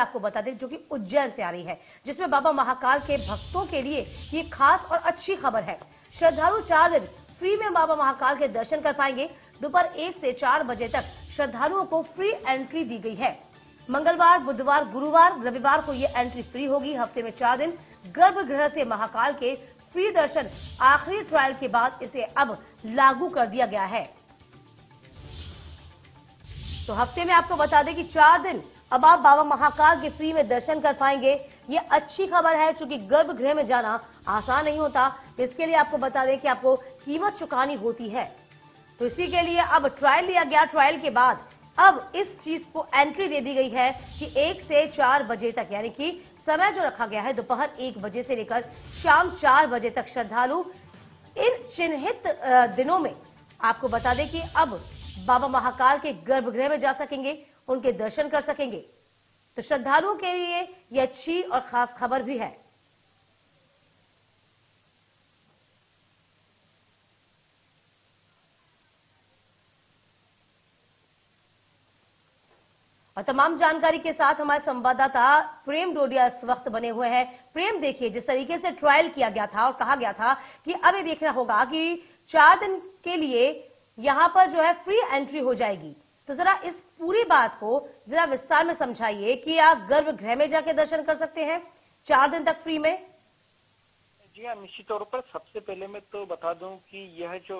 आपको बता दें, जो कि उज्जैन से आ रही है, जिसमें बाबा महाकाल के भक्तों के लिए ये खास और अच्छी खबर है। श्रद्धालु चार दिन फ्री में बाबा महाकाल के दर्शन कर पाएँगे। दोपहर एक से चार बजे तक श्रद्धालुओं को फ्री एंट्री दी गई है। मंगलवार, बुधवार, गुरुवार, रविवार को ये एंट्री फ्री होगी। हफ़्ते में चार दिन गर्भगृह से महाकाल के फ्री दर्शन, आखिरी ट्रायल के बाद इसे अब लागू कर दिया गया है। तो हफ़्ते में आपको बता दें कि चार दिन अब आप बाबा महाकाल के फ्री में दर्शन कर पाएँगे। ये अच्छी खबर है क्योंकि गर्भगृह में जाना आसान नहीं होता। इसके लिए आपको बता दें कि आपको कीमत चुकानी होती है। तो इसी के लिए अब ट्रायल लिया गया ट्रायल के बाद अब इस चीज़ को एंट्री दे दी गई है कि एक से चार बजे तक, यानी कि समय जो रखा गया है, दोपहर एक बजे से लेकर शाम चार बजे तक श्रद्धालु इन चिन्हित दिनों में आपको बता दें कि अब बाबा महाकाल के गर्भगृह में जा सकेंगे। उनके दर्शन कर सकेंगे। तो श्रद्धालुओं के लिए यह अच्छी और खास खबर भी है। और तमाम जानकारी के साथ हमारे संवाददाता प्रेम डोडिया इस वक्त बने हुए हैं। प्रेम, देखिए, जिस तरीके से ट्रायल किया गया था और कहा गया था कि अब ये देखना होगा कि चार दिन के लिए यहाँ पर जो है फ्री एंट्री हो जाएगी। तो जरा इस पूरी बात को जरा विस्तार में समझाइए कि आप गर्भगृह में जाके दर्शन कर सकते हैं, चार दिन तक फ्री में? जी हाँ निश्चित तौर पर सबसे पहले मैं तो बता दूँ कि यह जो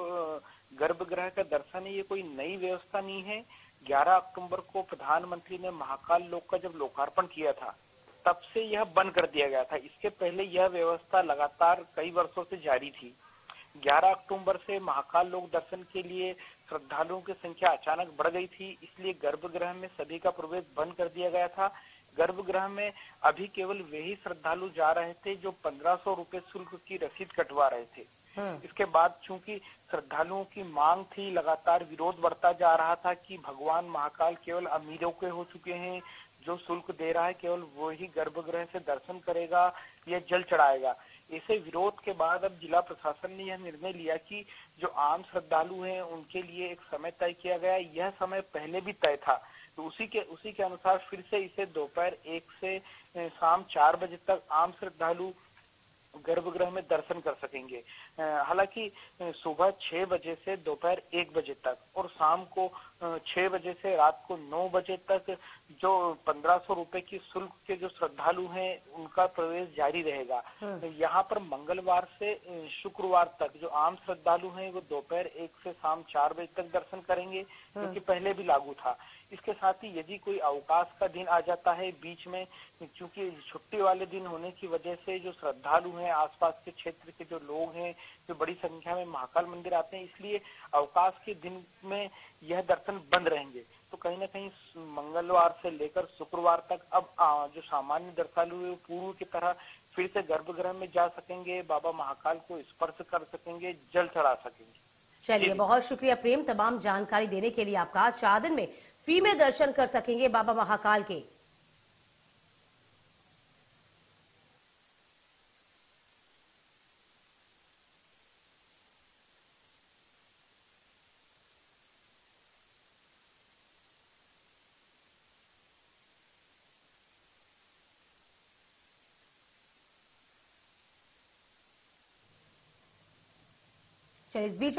गर्भगृह का दर्शन है, ये कोई नई व्यवस्था नहीं है। 11 अक्टूबर को प्रधानमंत्री ने महाकाल लोक का जब लोकार्पण किया था, तब से यह बंद कर दिया गया था। इसके पहले यह व्यवस्था लगातार कई वर्षों से जारी थी। 11 अक्टूबर से महाकाल लोक दर्शन के लिए श्रद्धालुओं की संख्या अचानक बढ़ गई थी इसलिए गर्भगृह में सभी का प्रवेश बंद कर दिया गया था। गर्भगृह में अभी केवल वही श्रद्धालु जा रहे थे जो पंद्रह सौ रुपये शुल्क की रसीद कटवा रहे थे। इसके बाद चूँकि श्रद्धालुओं की मांग थी लगातार विरोध बढ़ता जा रहा था कि भगवान महाकाल केवल अमीरों के हो चुके हैं जो शुल्क दे रहा है केवल वो ही गर्भगृह से दर्शन करेगा या जल चढ़ाएगा। ऐसे विरोध के बाद अब जिला प्रशासन ने यह निर्णय लिया कि जो आम श्रद्धालु हैं, उनके लिए एक समय तय किया गया। यह समय पहले भी तय था। तो उसी के उसी के अनुसार फिर से इसे दोपहर एक से शाम चार बजे तक आम श्रद्धालु गर्भगृह में दर्शन कर सकेंगे। हालाँकि सुबह छह बजे से दोपहर एक बजे तक और शाम को छह बजे से रात को नौ बजे तक जो पंद्रह सौ रुपये की शुल्क के जो श्रद्धालु हैं उनका प्रवेश जारी रहेगा। तो यहाँ पर मंगलवार से शुक्रवार तक जो आम श्रद्धालु हैं वो दोपहर एक से शाम चार बजे तक दर्शन करेंगे क्योंकि पहले भी लागू था। इसके साथ ही यदि कोई अवकाश का दिन आ जाता है बीच में क्योंकि छुट्टी वाले दिन होने की वजह से जो श्रद्धालु हैं आसपास के क्षेत्र के जो लोग हैं जो बड़ी संख्या में महाकाल मंदिर आते हैं इसलिए अवकाश के दिन में यह दर्शन बंद रहेंगे। तो कहीं ना कहीं मंगलवार से लेकर शुक्रवार तक अब आ, जो सामान्य दर्शालु है पूर्व की तरह फिर से गर्भगृह में जा सकेंगे बाबा महाकाल को स्पर्श कर सकेंगे जल चढ़ा सकेंगे। चलिए बहुत शुक्रिया प्रेम तमाम जानकारी देने के लिए आपका। चार दिन में फ्री में दर्शन कर सकेंगे बाबा महाकाल के। चलिए इस बीच